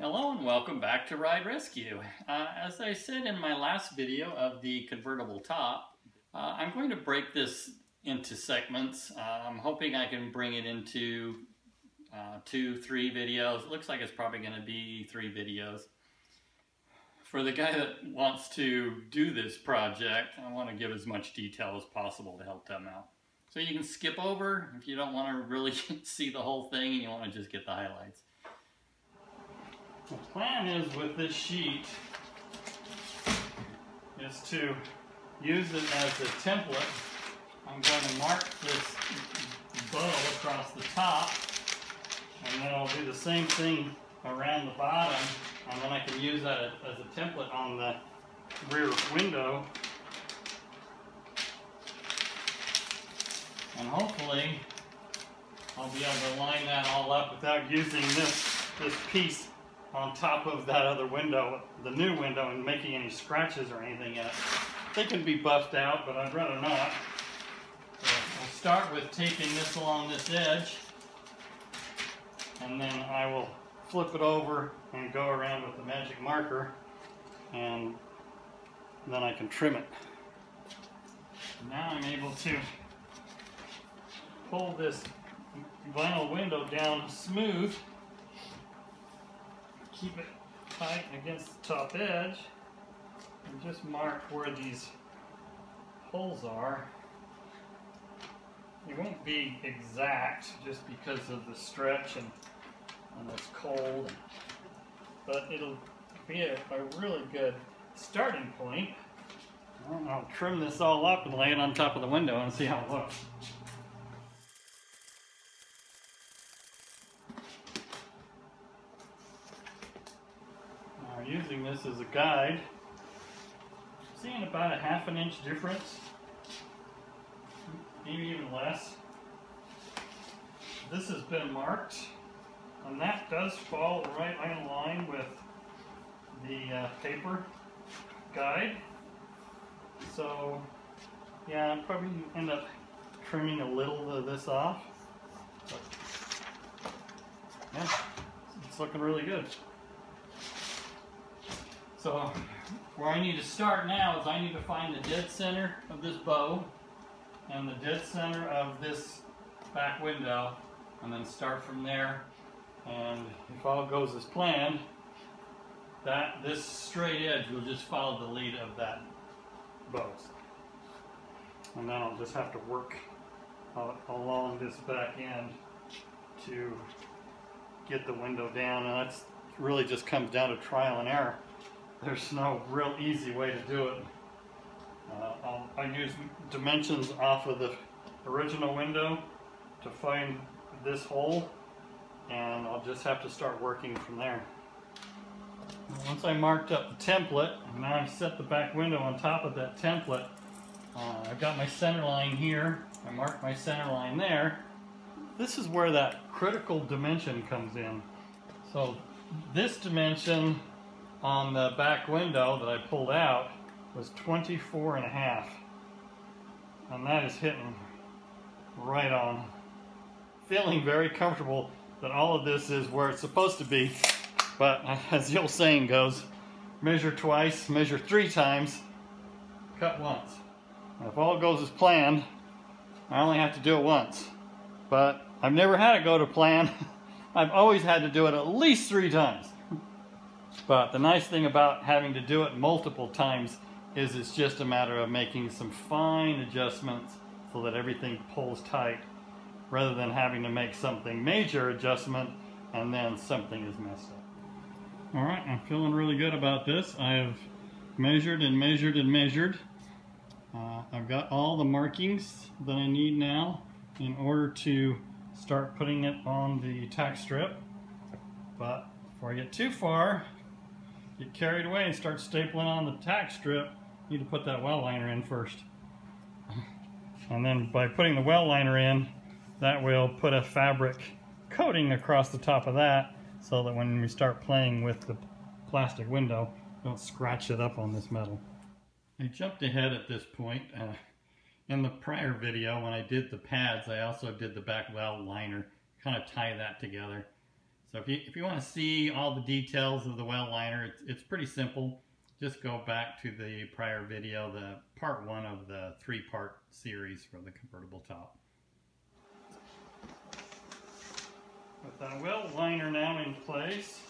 Hello and welcome back to Ride Rescue. Uh, as I said in my last video of the convertible top, uh, I'm going to break this into segments. Uh, I'm hoping I can bring it into uh, two, three videos. It looks like it's probably going to be three videos. For the guy that wants to do this project, I want to give as much detail as possible to help them out. So you can skip over if you don't want to really see the whole thing and you want to just get the highlights. The plan is with this sheet is to use it as a template. I'm going to mark this bow across the top and then I'll do the same thing around the bottom and then I can use that as a template on the rear window and hopefully I'll be able to line that all up without using this this piece on top of that other window, the new window, and making any scratches or anything in it. They can be buffed out, but I'd rather not. So I'll start with taping this along this edge, and then I will flip it over and go around with the magic marker, and then I can trim it. Now I'm able to pull this vinyl window down smooth keep it tight against the top edge and just mark where these holes are. It won't be exact just because of the stretch and, and it's cold, but it'll be a, a really good starting point. I'll trim this all up and lay it on top of the window and see how it looks. using this as a guide. Seeing about a half an inch difference, maybe even less. This has been marked, and that does fall right in line with the uh, paper guide. So, yeah, I'll probably end up trimming a little of this off. But, yeah, it's looking really good. So where I need to start now is I need to find the dead center of this bow and the dead center of this back window and then start from there. And if all goes as planned that this straight edge will just follow the lead of that bow. And then I'll just have to work along this back end to get the window down. And that's really just comes down to trial and error there's no real easy way to do it. Uh, i use dimensions off of the original window to find this hole and I'll just have to start working from there. Once I marked up the template, and now I've set the back window on top of that template. Uh, I've got my center line here. I marked my center line there. This is where that critical dimension comes in. So this dimension on the back window that I pulled out was 24 and a half. And that is hitting right on. Feeling very comfortable that all of this is where it's supposed to be. But as the old saying goes, measure twice, measure three times, cut once. If all goes as planned, I only have to do it once. But I've never had it go to plan. I've always had to do it at least three times. But the nice thing about having to do it multiple times is it's just a matter of making some fine adjustments so that everything pulls tight rather than having to make something major adjustment and then something is messed up. All right, I'm feeling really good about this. I have measured and measured and measured. Uh, I've got all the markings that I need now in order to start putting it on the tack strip. But before I get too far, get carried away and start stapling on the tack strip, you need to put that well liner in first. And then by putting the well liner in, that will put a fabric coating across the top of that so that when we start playing with the plastic window, don't scratch it up on this metal. I jumped ahead at this point. Uh, in the prior video when I did the pads, I also did the back well liner, kind of tie that together. So if you, if you want to see all the details of the well liner, it's, it's pretty simple. Just go back to the prior video, the part one of the three-part series for the convertible top. With the well liner now in place,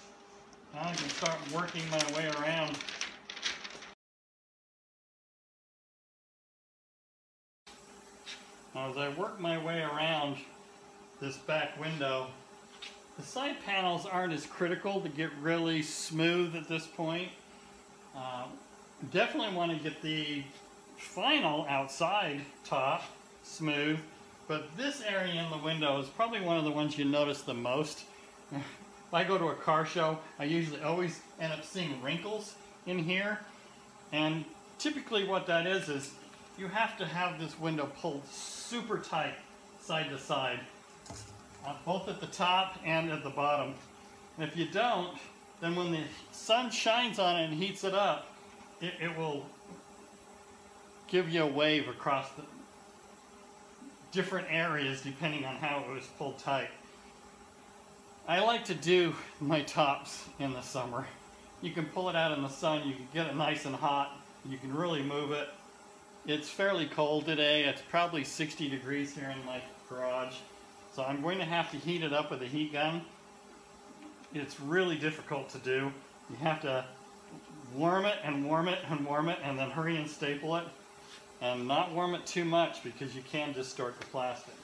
I can start working my way around as I work my way around this back window, the side panels aren't as critical to get really smooth at this point. Uh, definitely want to get the final outside top smooth, but this area in the window is probably one of the ones you notice the most. if I go to a car show, I usually always end up seeing wrinkles in here, and typically what that is is you have to have this window pulled super tight side to side, both at the top and at the bottom. And if you don't, then when the sun shines on it and heats it up, it, it will give you a wave across the different areas depending on how it was pulled tight. I like to do my tops in the summer. You can pull it out in the sun, you can get it nice and hot, you can really move it. It's fairly cold today. It's probably 60 degrees here in my garage. So I'm going to have to heat it up with a heat gun. It's really difficult to do. You have to warm it and warm it and warm it and then hurry and staple it. And not warm it too much because you can distort the plastic.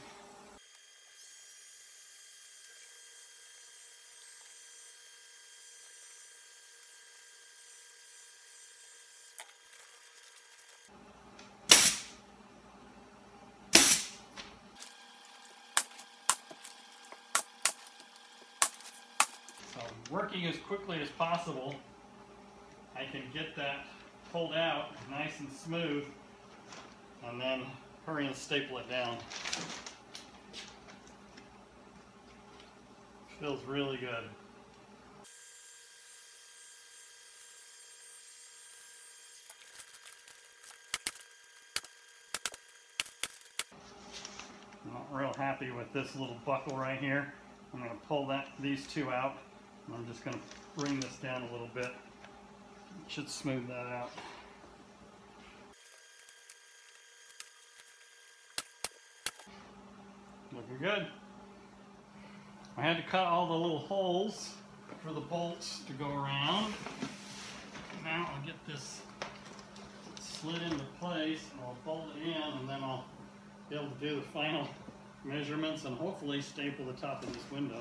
Working as quickly as possible, I can get that pulled out nice and smooth and then hurry and staple it down. Feels really good. I'm not real happy with this little buckle right here. I'm going to pull that these two out. I'm just going to bring this down a little bit. Should smooth that out. Looking good. I had to cut all the little holes for the bolts to go around. Now I'll get this slid into place and I'll bolt it in and then I'll be able to do the final measurements and hopefully staple the top of this window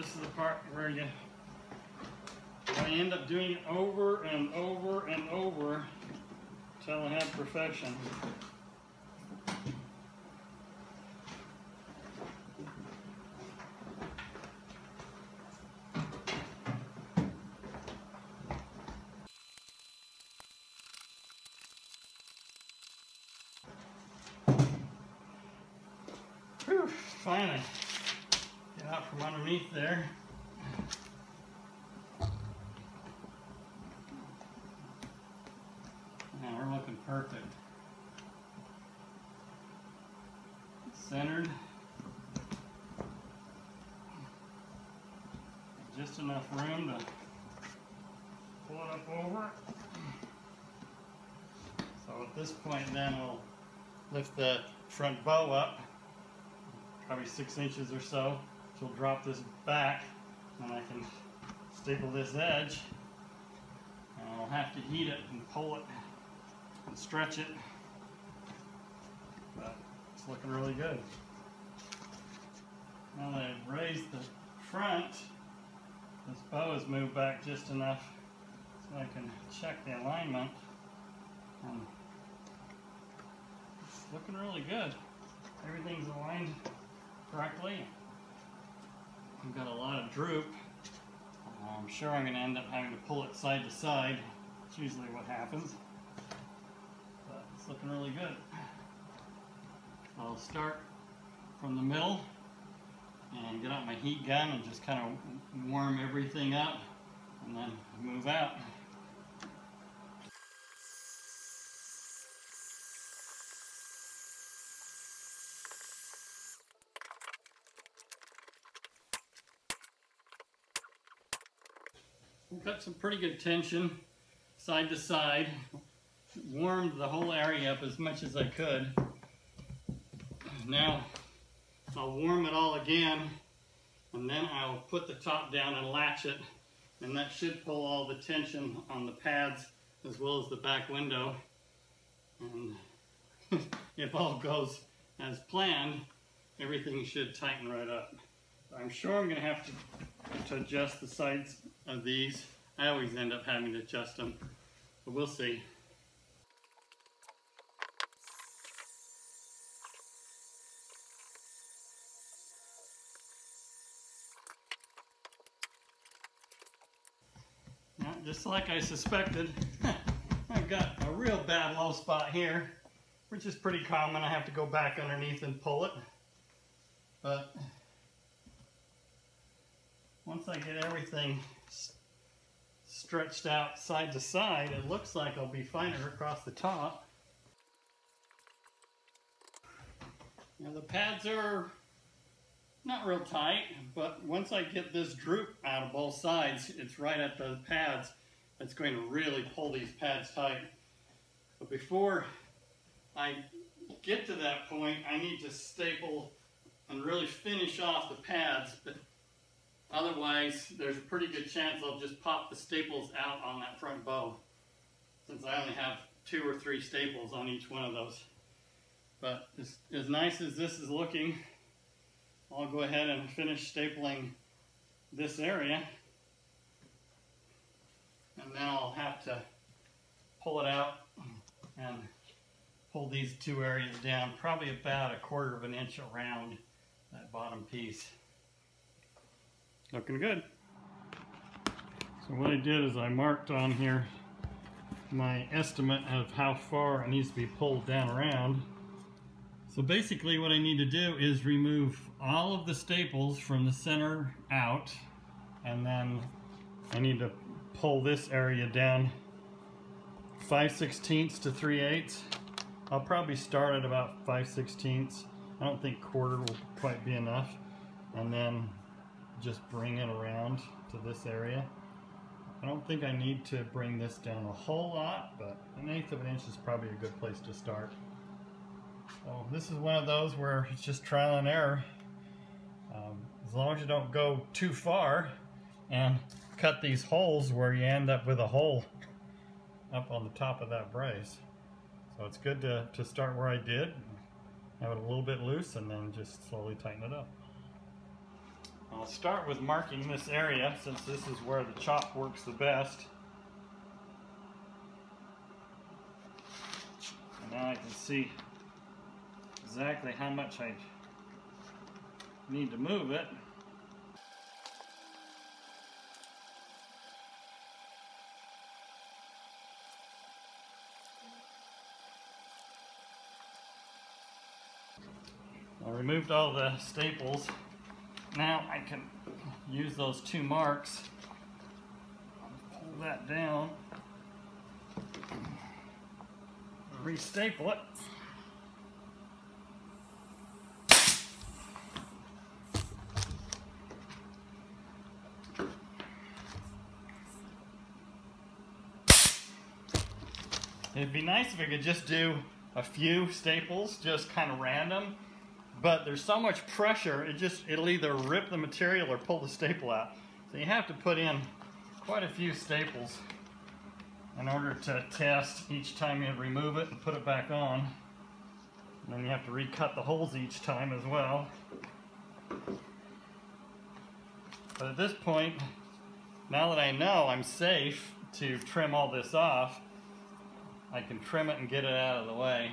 this is the part where you I end up doing it over and over and over until I have perfection. Whew, finally out from underneath there. Now we're looking perfect. Centered. Just enough room to pull it up over. So at this point then we'll lift the front bow up, probably six inches or so. So we'll drop this back and I can staple this edge and I'll have to heat it and pull it and stretch it but it's looking really good. Now that I've raised the front this bow is moved back just enough so I can check the alignment and it's looking really good. Everything's aligned correctly. I've got a lot of droop. I'm sure I'm going to end up having to pull it side to side. It's usually what happens. But it's looking really good. I'll start from the middle and get out my heat gun and just kind of warm everything up and then move out. Got some pretty good tension side to side. Warmed the whole area up as much as I could. Now I'll warm it all again and then I'll put the top down and latch it and that should pull all the tension on the pads as well as the back window. And if all goes as planned, everything should tighten right up. I'm sure I'm going to have to, to adjust the sides of these. I always end up having to adjust them, but we'll see. Yeah, just like I suspected, I've got a real bad low spot here, which is pretty common. I have to go back underneath and pull it. But once I get everything stretched out side to side, it looks like I'll be finer across the top. Now the pads are not real tight, but once I get this droop out of both sides, it's right at the pads. It's going to really pull these pads tight. But before I get to that point, I need to staple and really finish off the pads. But otherwise, there's a pretty good chance I'll just pop the staples out on that front bow. Since I only have two or three staples on each one of those. But as, as nice as this is looking, I'll go ahead and finish stapling this area. And then I'll have to pull it out and pull these two areas down, probably about a quarter of an inch around that bottom piece. Looking good. So what I did is I marked on here my estimate of how far it needs to be pulled down around. So basically what I need to do is remove all of the staples from the center out and then I need to pull this area down 5 sixteenths to 3 eighths. I'll probably start at about 5 sixteenths. I don't think quarter will quite be enough. And then just bring it around to this area. I don't think I need to bring this down a whole lot, but an eighth of an inch is probably a good place to start. So this is one of those where it's just trial and error. Um, as long as you don't go too far and cut these holes where you end up with a hole up on the top of that brace. So it's good to, to start where I did, have it a little bit loose and then just slowly tighten it up. I'll start with marking this area since this is where the chop works the best. And now I can see exactly how much I need to move it. I removed all the staples. Now I can use those two marks, pull that down, restaple it. It'd be nice if I could just do a few staples, just kind of random, but there's so much pressure, it just, it'll either rip the material or pull the staple out. So you have to put in quite a few staples in order to test each time you remove it and put it back on. And then you have to recut the holes each time as well. But at this point, now that I know I'm safe to trim all this off, I can trim it and get it out of the way.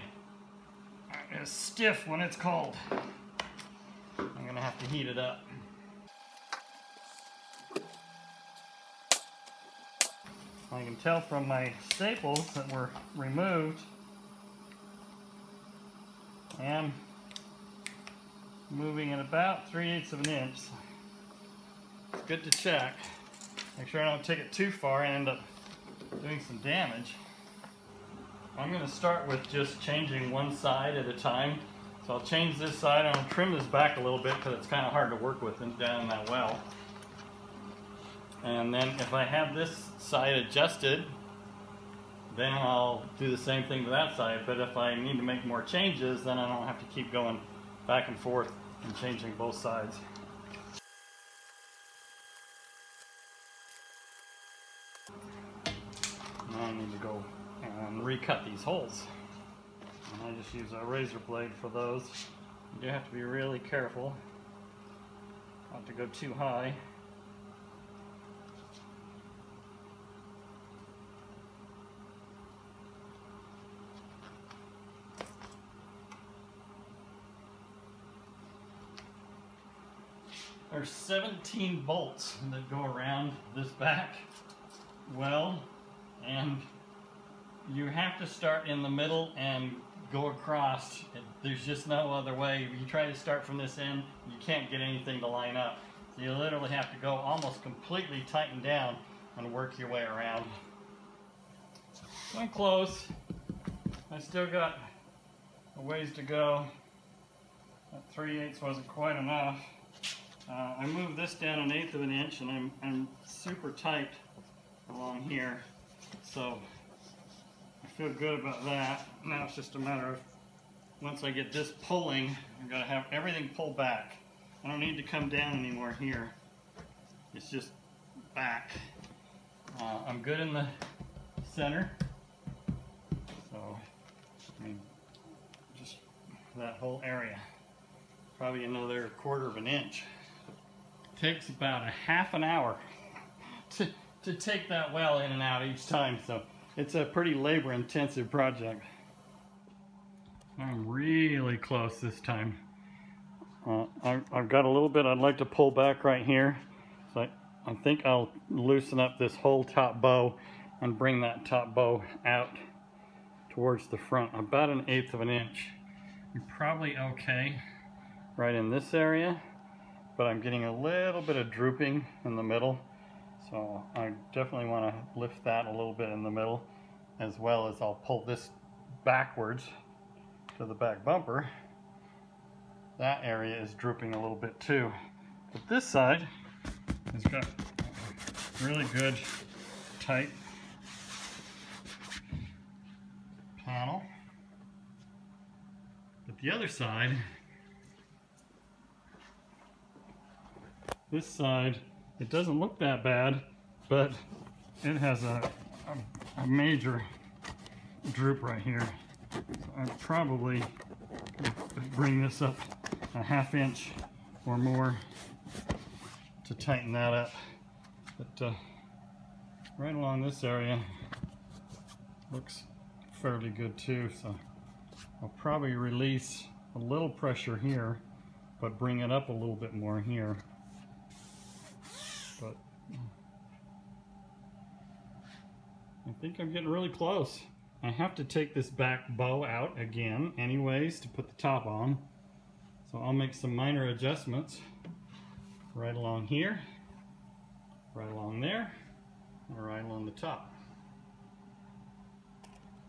It's stiff when it's cold. I'm gonna have to heat it up. I can tell from my staples that were removed and moving at about 3 eighths of an inch. It's good to check. Make sure I don't take it too far and end up doing some damage. I'm going to start with just changing one side at a time. So I'll change this side and I'll trim this back a little bit because it's kind of hard to work with down in that well. And then if I have this side adjusted, then I'll do the same thing to that side. But if I need to make more changes, then I don't have to keep going back and forth and changing both sides. Now I need to go and recut these holes. And I just use a razor blade for those. You have to be really careful not to go too high. There's 17 bolts that go around this back well and you have to start in the middle and go across. There's just no other way. If you try to start from this end, you can't get anything to line up. So you literally have to go almost completely tighten down and work your way around. I'm close. I still got a ways to go. That 3 eighths wasn't quite enough. Uh, I moved this down an eighth of an inch and I'm, I'm super tight along here. So feel good about that. Now it's just a matter of once I get this pulling, I've got to have everything pulled back. I don't need to come down anymore here. It's just back. Uh, I'm good in the center. So, I mean, just that whole area. Probably another quarter of an inch takes about a half an hour to, to take that well in and out each time. So it's a pretty labor intensive project. I'm really close this time. Uh, I, have got a little bit I'd like to pull back right here. So I, I think I'll loosen up this whole top bow and bring that top bow out towards the front about an eighth of an inch. You're probably okay right in this area but I'm getting a little bit of drooping in the middle. So I definitely want to lift that a little bit in the middle as well as I'll pull this backwards to the back bumper. That area is drooping a little bit too. But this side has got really good tight panel. But the other side This side, it doesn't look that bad, but it has a, a, a major droop right here. So I'd probably bring this up a half inch or more to tighten that up. But uh, right along this area looks fairly good too. So I'll probably release a little pressure here, but bring it up a little bit more here. I think I'm getting really close. I have to take this back bow out again anyways to put the top on. So I'll make some minor adjustments right along here, right along there, and right along the top.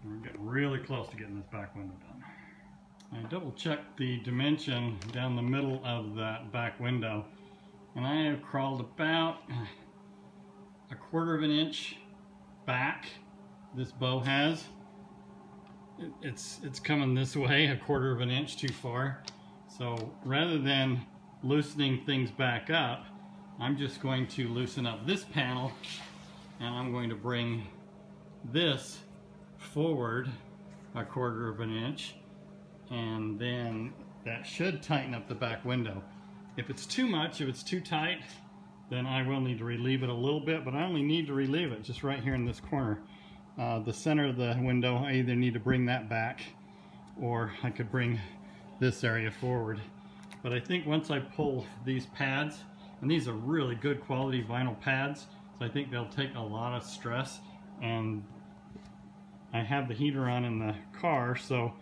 And we're getting really close to getting this back window done. I double checked the dimension down the middle of that back window and I have crawled about a quarter of an inch back this bow has. It's, it's coming this way, a quarter of an inch too far. So rather than loosening things back up, I'm just going to loosen up this panel and I'm going to bring this forward a quarter of an inch and then that should tighten up the back window. If it's too much, if it's too tight, then I will need to relieve it a little bit, but I only need to relieve it just right here in this corner. Uh, the center of the window, I either need to bring that back or I could bring this area forward. But I think once I pull these pads, and these are really good quality vinyl pads, so I think they'll take a lot of stress and I have the heater on in the car, so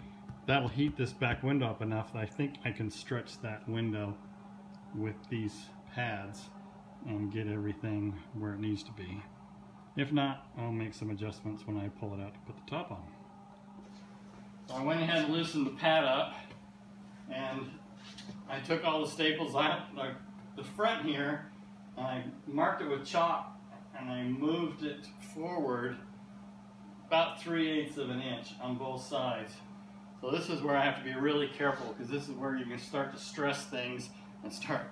that'll heat this back window up enough that I think I can stretch that window with these pads and get everything where it needs to be. If not, I'll make some adjustments when I pull it out to put the top on. So I went ahead and loosened the pad up and I took all the staples out, like the front here, and I marked it with chalk and I moved it forward about 3 eighths of an inch on both sides. So this is where I have to be really careful because this is where you can start to stress things and start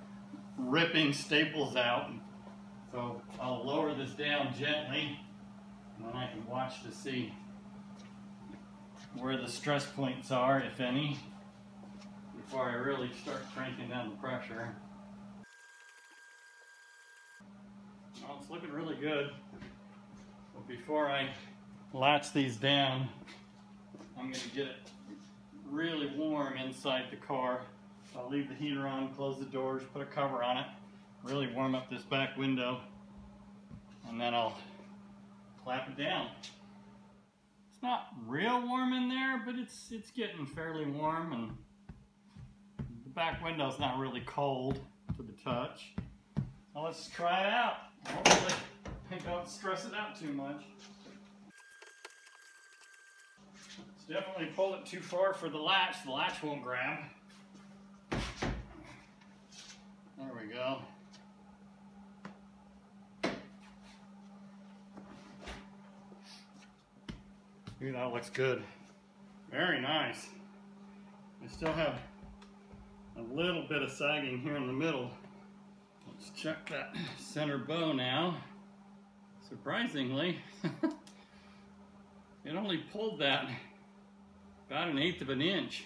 ripping staples out. So I'll lower this down gently and then I can watch to see where the stress points are, if any, before I really start cranking down the pressure. Well, it's looking really good. But before I latch these down, I'm going to get it really warm inside the car. I'll leave the heater on, close the doors, put a cover on it, really warm up this back window, and then I'll clap it down. It's not real warm in there, but it's it's getting fairly warm, and the back window's not really cold to the touch. So let's try it out. Hopefully, I don't stress it out too much. Let's definitely pull it too far for the latch. The latch won't grab. There we go. Ooh, that looks good. Very nice. I still have a little bit of sagging here in the middle. Let's check that center bow now. Surprisingly, it only pulled that about an eighth of an inch.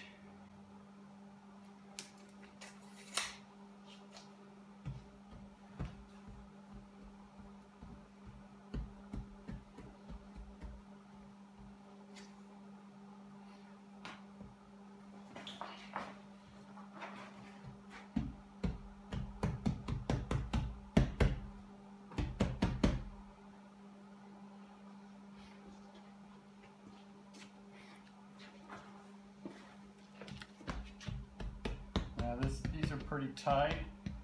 Pretty tight.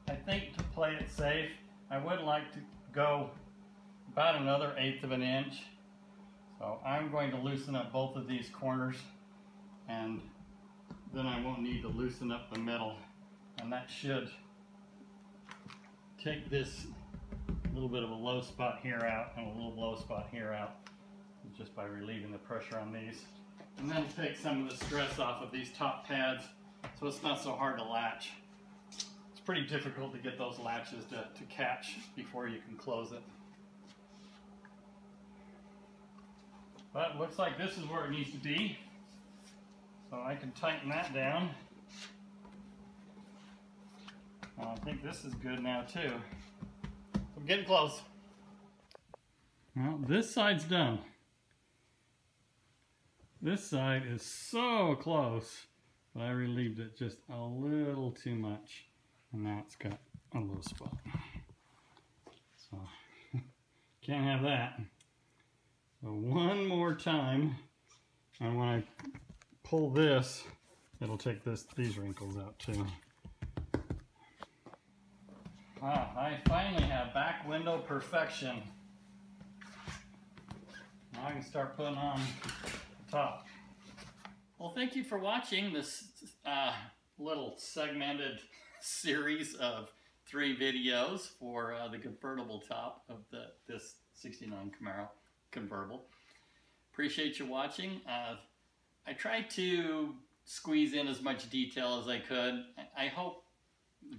I think to play it safe, I would like to go about another eighth of an inch. So I'm going to loosen up both of these corners and then I won't need to loosen up the middle. And that should take this little bit of a low spot here out and a little low spot here out just by relieving the pressure on these. And then take some of the stress off of these top pads so it's not so hard to latch. Pretty difficult to get those latches to, to catch before you can close it. But it looks like this is where it needs to be. So I can tighten that down. I think this is good now too. I'm getting close. Well, this side's done. This side is so close. But I relieved it just a little too much. And now it's got a little spot. So, can't have that. So one more time. And when I pull this, it'll take this these wrinkles out too. Wow, I finally have back window perfection. Now I can start putting on the top. Well, thank you for watching this uh, little segmented series of three videos for uh, the convertible top of the this 69 Camaro convertible. Appreciate you watching. Uh, I tried to squeeze in as much detail as I could. I hope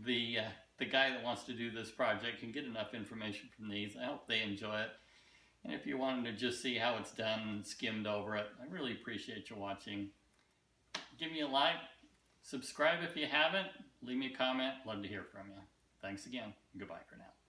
the uh, the guy that wants to do this project can get enough information from these. I hope they enjoy it. And if you wanted to just see how it's done and skimmed over it, I really appreciate you watching give me a like, subscribe if you haven't, leave me a comment, love to hear from you. Thanks again, goodbye for now.